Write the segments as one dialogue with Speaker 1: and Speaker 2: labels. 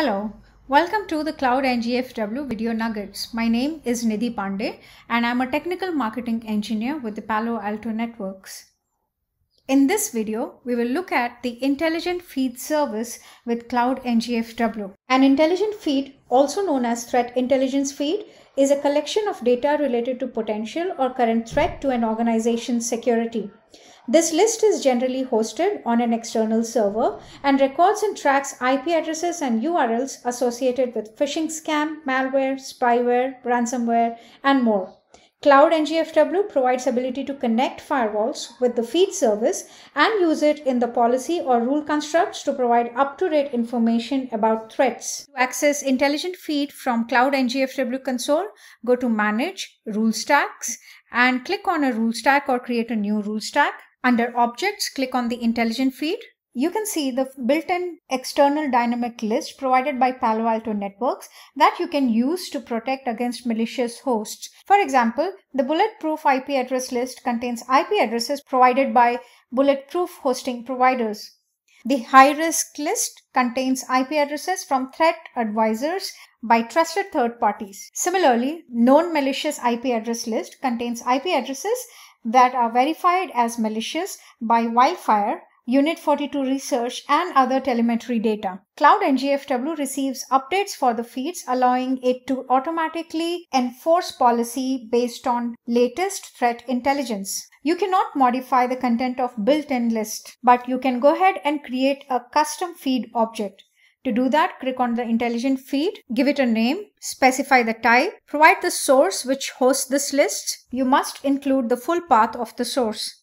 Speaker 1: Hello, welcome to the Cloud NGFW video nuggets. My name is Nidhi Pandey and I'm a technical marketing engineer with the Palo Alto Networks. In this video, we will look at the intelligent feed service with Cloud NGFW. An intelligent feed, also known as threat intelligence feed, is a collection of data related to potential or current threat to an organization's security. This list is generally hosted on an external server and records and tracks IP addresses and URLs associated with phishing scam, malware, spyware, ransomware, and more. Cloud NGFW provides ability to connect firewalls with the feed service and use it in the policy or rule constructs to provide up-to-date information about threats. To access intelligent feed from Cloud NGFW console, go to Manage, Rule Stacks, and click on a rule stack or create a new rule stack. Under Objects, click on the Intelligent Feed. You can see the built-in external dynamic list provided by Palo Alto Networks that you can use to protect against malicious hosts. For example, the Bulletproof IP address list contains IP addresses provided by bulletproof hosting providers. The high risk list contains IP addresses from threat advisors by trusted third parties. Similarly, known malicious IP address list contains IP addresses that are verified as malicious by Wildfire, Unit 42 research, and other telemetry data. Cloud NGFW receives updates for the feeds, allowing it to automatically enforce policy based on latest threat intelligence. You cannot modify the content of built-in list, but you can go ahead and create a custom feed object. To do that, click on the intelligent feed, give it a name, specify the type, provide the source which hosts this list. You must include the full path of the source.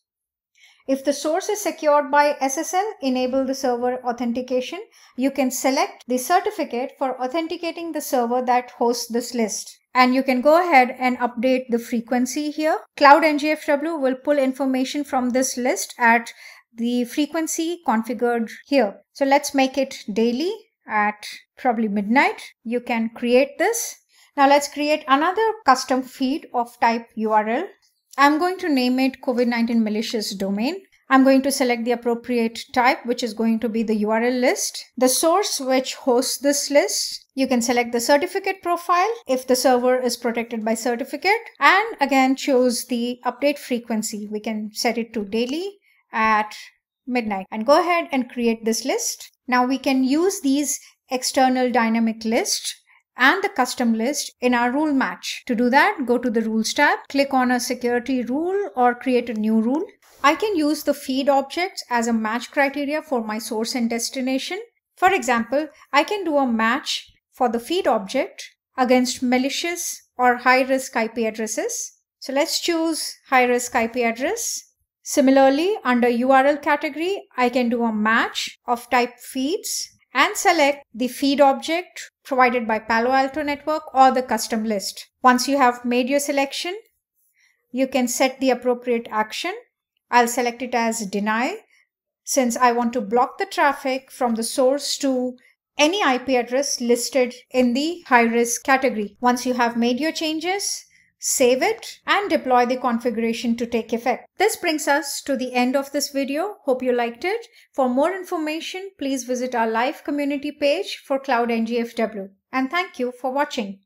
Speaker 1: If the source is secured by SSL, enable the server authentication. You can select the certificate for authenticating the server that hosts this list. And you can go ahead and update the frequency here. Cloud NGFW will pull information from this list at the frequency configured here. So let's make it daily at probably midnight. You can create this. Now let's create another custom feed of type URL. I'm going to name it COVID-19 malicious domain. I'm going to select the appropriate type, which is going to be the URL list. The source which hosts this list, you can select the certificate profile if the server is protected by certificate and again choose the update frequency. We can set it to daily at midnight and go ahead and create this list. Now we can use these external dynamic list and the custom list in our rule match. To do that, go to the rules tab, click on a security rule or create a new rule. I can use the feed objects as a match criteria for my source and destination. For example, I can do a match for the feed object against malicious or high risk IP addresses. So let's choose high risk IP address Similarly, under URL category, I can do a match of type feeds and select the feed object provided by Palo Alto Network or the custom list. Once you have made your selection, you can set the appropriate action. I'll select it as deny since I want to block the traffic from the source to any IP address listed in the high risk category. Once you have made your changes, save it and deploy the configuration to take effect. This brings us to the end of this video. Hope you liked it. For more information, please visit our live community page for Cloud NGFW. And thank you for watching.